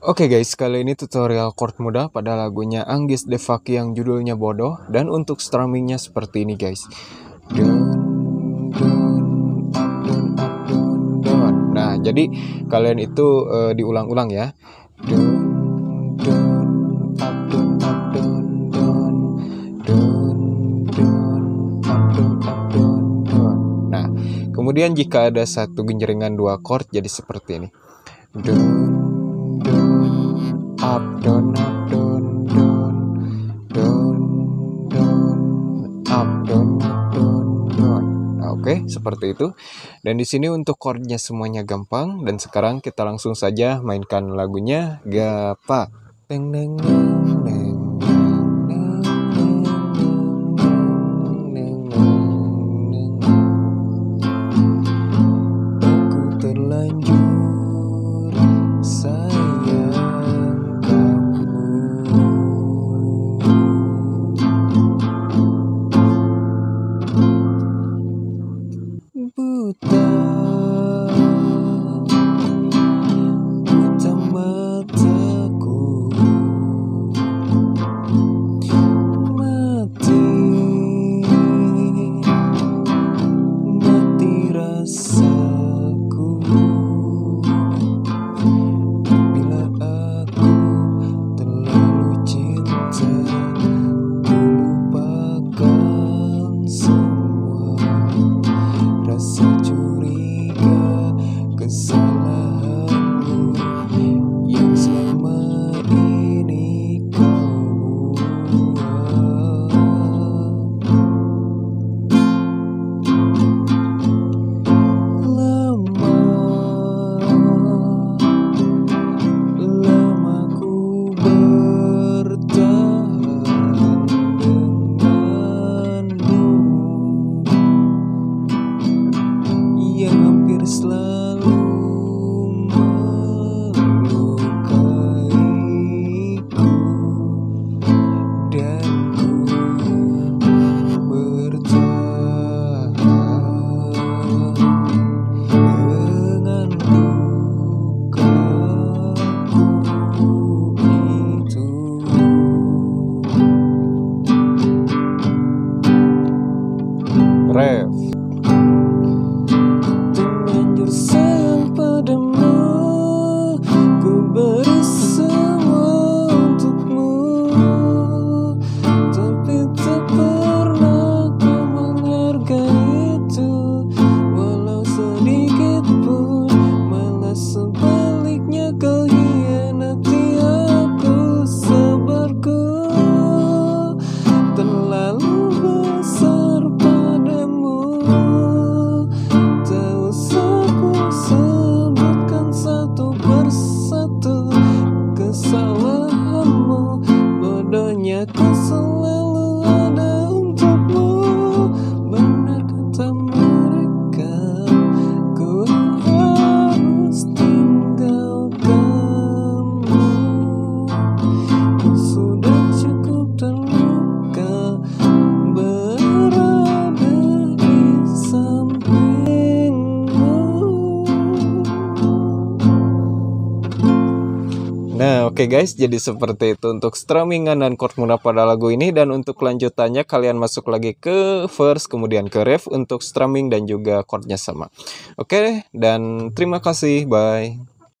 Oke guys, kali ini tutorial chord mudah pada lagunya Anggis Devaki yang judulnya Bodoh dan untuk strummingnya seperti ini guys. Dun, dun, up, dun, up, dun, dun. Nah, jadi kalian itu uh, diulang-ulang ya. Dun. Nah, kemudian jika ada satu genjeringan dua chord jadi seperti ini. Dun, up down up down down down down up down up down down nah, oke okay, seperti itu. Dan di sini untuk chordnya semuanya gampang. Dan sekarang kita langsung saja mainkan lagunya gapa teng neng neng neng Nah, oke okay guys, jadi seperti itu untuk strummingan dan chord mudah pada lagu ini dan untuk kelanjutannya kalian masuk lagi ke verse kemudian ke ref untuk strumming dan juga chordnya sama. Oke, okay, dan terima kasih, bye.